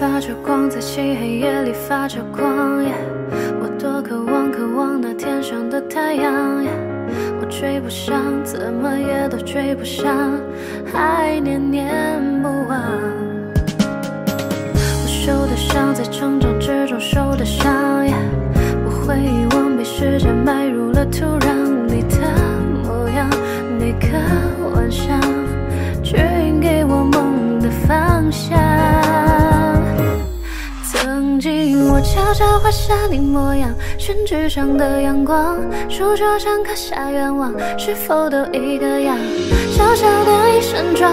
发着光，在漆黑夜里发着光。我多渴望，渴望那天上的太阳。我追不上，怎么也都追不上，还念念不忘。我受的伤，在成长之中受的伤。不会遗忘，被时间埋入了土壤。你的模样，那个晚上，指引给我梦的方向。我悄悄画下你模样，宣纸上的阳光，书桌上刻下愿望，是否都一个样？小小的一扇窗，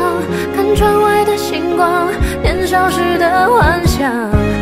看窗外的星光，年少时的幻想。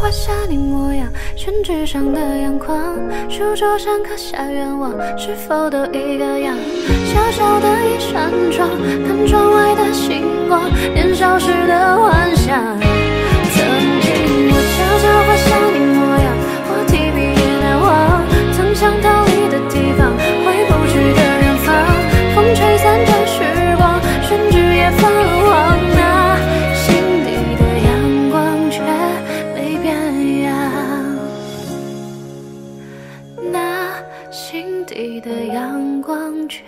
画下你模样，宣纸上的阳光，书桌上刻下愿望，是否都一个样？小小的一扇窗，看窗外的星光，年少时的幻的阳光却。